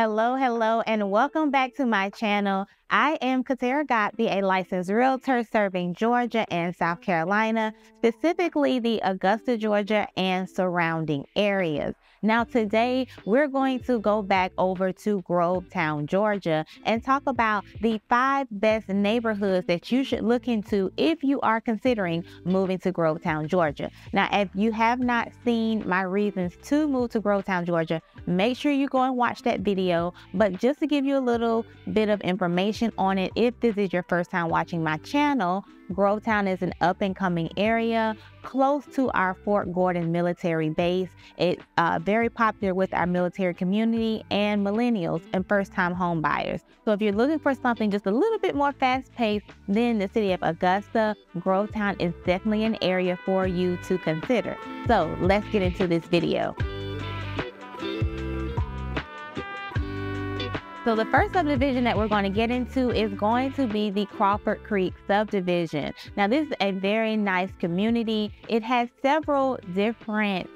Hello, hello, and welcome back to my channel. I am Katerra Godbee, a licensed realtor serving Georgia and South Carolina, specifically the Augusta, Georgia, and surrounding areas. Now, today we're going to go back over to Grovetown, Georgia, and talk about the five best neighborhoods that you should look into if you are considering moving to Grovetown, Georgia. Now, if you have not seen my reasons to move to Grovetown, Georgia, make sure you go and watch that video. But just to give you a little bit of information on it, if this is your first time watching my channel, Grovetown is an up and coming area close to our Fort Gordon military base. It's uh, very popular with our military community and millennials and first time home buyers. So if you're looking for something just a little bit more fast paced than the city of Augusta, Grovetown is definitely an area for you to consider. So let's get into this video. So the first subdivision that we're going to get into is going to be the Crawford Creek subdivision. Now this is a very nice community. It has several different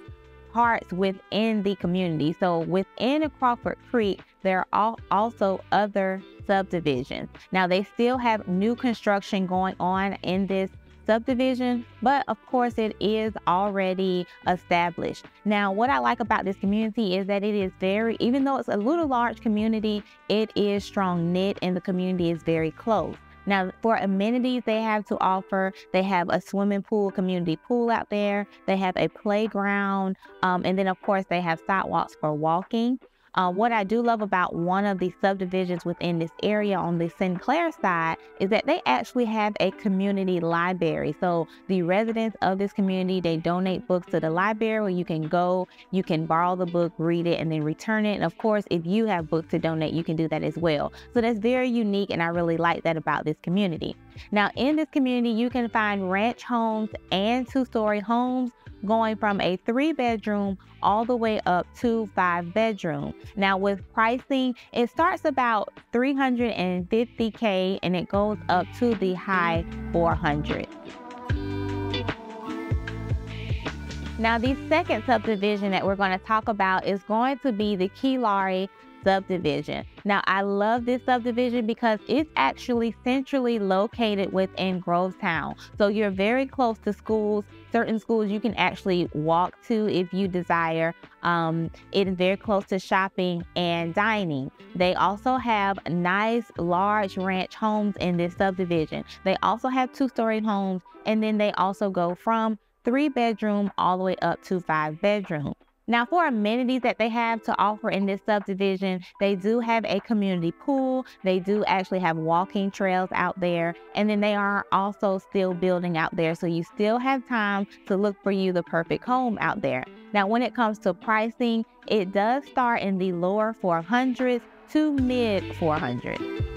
parts within the community. So within Crawford Creek, there are also other subdivisions. Now they still have new construction going on in this subdivision, but of course it is already established. Now, what I like about this community is that it is very, even though it's a little large community, it is strong knit and the community is very close. Now, for amenities they have to offer, they have a swimming pool, community pool out there. They have a playground. Um, and then, of course, they have sidewalks for walking. Uh, what I do love about one of the subdivisions within this area on the Sinclair side is that they actually have a community library. So the residents of this community, they donate books to the library where you can go, you can borrow the book, read it, and then return it. And of course, if you have books to donate, you can do that as well. So that's very unique, and I really like that about this community. Now, in this community, you can find ranch homes and two-story homes going from a three bedroom all the way up to five bedroom. Now with pricing, it starts about 350K and it goes up to the high 400. Now the second subdivision that we're going to talk about is going to be the Key Larry subdivision. Now, I love this subdivision because it's actually centrally located within Grovetown. So you're very close to schools. Certain schools you can actually walk to if you desire. Um, it is very close to shopping and dining. They also have nice, large ranch homes in this subdivision. They also have two-story homes, and then they also go from three bedroom all the way up to five bedroom. Now, for amenities that they have to offer in this subdivision, they do have a community pool. They do actually have walking trails out there. And then they are also still building out there. So you still have time to look for you the perfect home out there. Now, when it comes to pricing, it does start in the lower 400s to mid 400s.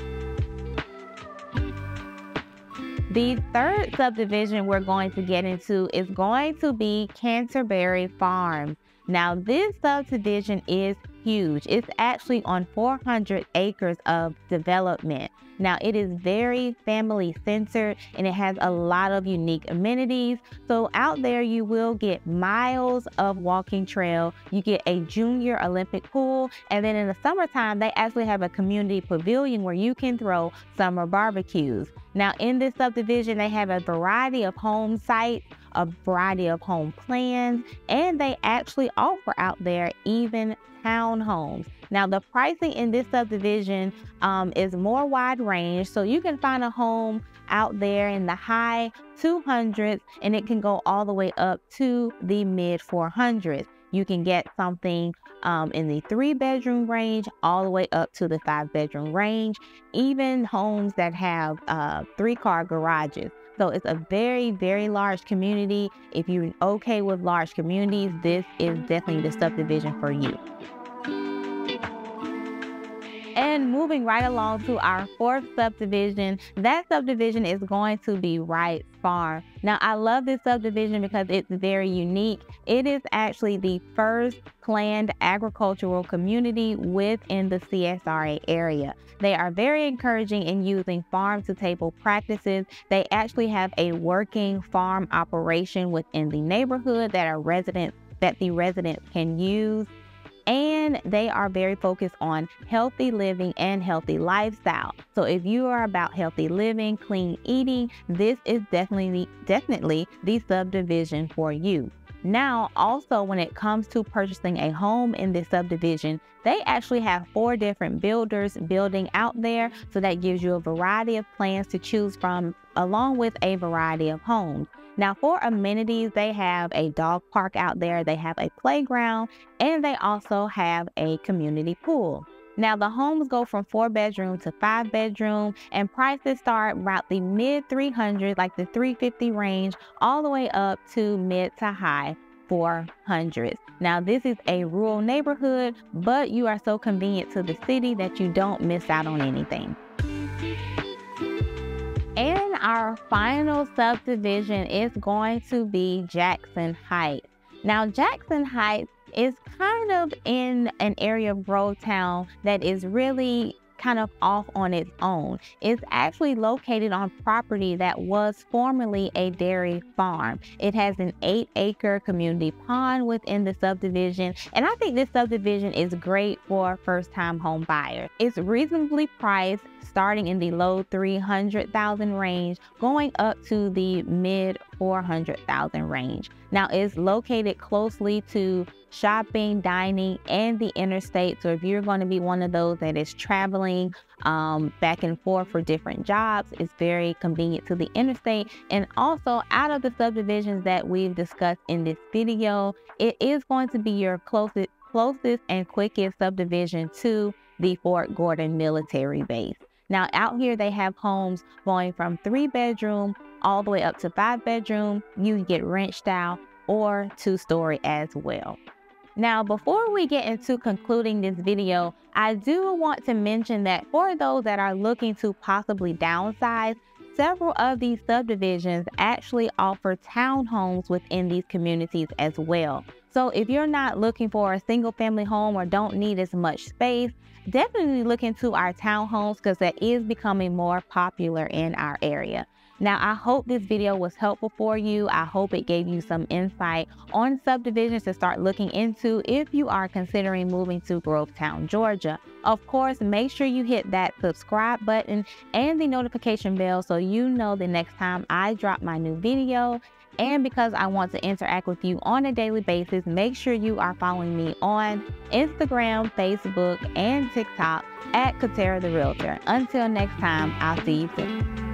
The third subdivision we're going to get into is going to be Canterbury Farms. Now, this subdivision is huge. It's actually on 400 acres of development. Now, it is very family centered and it has a lot of unique amenities. So, out there, you will get miles of walking trail. You get a junior Olympic pool. And then in the summertime, they actually have a community pavilion where you can throw summer barbecues. Now, in this subdivision, they have a variety of home sites a variety of home plans, and they actually offer out there even townhomes. Now, the pricing in this subdivision um, is more wide range, so you can find a home out there in the high 200s and it can go all the way up to the mid 400s. You can get something um, in the three bedroom range all the way up to the five bedroom range, even homes that have uh, three car garages. So it's a very, very large community. If you're okay with large communities, this is definitely the subdivision for you. And moving right along to our fourth subdivision, that subdivision is going to be Wright Farm. Now, I love this subdivision because it's very unique. It is actually the first planned agricultural community within the CSRA area. They are very encouraging in using farm to table practices. They actually have a working farm operation within the neighborhood that are residents that the residents can use and they are very focused on healthy living and healthy lifestyle. So if you are about healthy living, clean eating, this is definitely definitely the subdivision for you. Now, also when it comes to purchasing a home in this subdivision, they actually have four different builders building out there. So that gives you a variety of plans to choose from along with a variety of homes. Now, for amenities, they have a dog park out there, they have a playground, and they also have a community pool. Now, the homes go from four bedroom to five bedroom, and prices start about the mid 300, like the 350 range, all the way up to mid to high 400s. Now, this is a rural neighborhood, but you are so convenient to the city that you don't miss out on anything. Our final subdivision is going to be Jackson Heights. Now, Jackson Heights is kind of in an area of Grovetown that is really kind of off on its own. It's actually located on property that was formerly a dairy farm. It has an eight acre community pond within the subdivision, and I think this subdivision is great for first time home buyers. It's reasonably priced, starting in the low 300,000 range, going up to the mid 400,000 range. Now it's located closely to shopping, dining, and the interstate. So if you're going to be one of those that is traveling um, back and forth for different jobs, it's very convenient to the interstate. And also out of the subdivisions that we've discussed in this video, it is going to be your closest, closest and quickest subdivision to the Fort Gordon military base. Now out here they have homes going from three bedroom all the way up to five bedroom. You can get ranch style or two story as well. Now, before we get into concluding this video, I do want to mention that for those that are looking to possibly downsize, several of these subdivisions actually offer townhomes within these communities as well. So if you're not looking for a single family home or don't need as much space, definitely look into our townhomes because that is becoming more popular in our area. Now, I hope this video was helpful for you. I hope it gave you some insight on subdivisions to start looking into if you are considering moving to Grovetown, Georgia. Of course, make sure you hit that subscribe button and the notification bell so you know the next time I drop my new video. And because I want to interact with you on a daily basis, make sure you are following me on Instagram, Facebook, and TikTok at Katerra the Realtor. Until next time, I'll see you soon.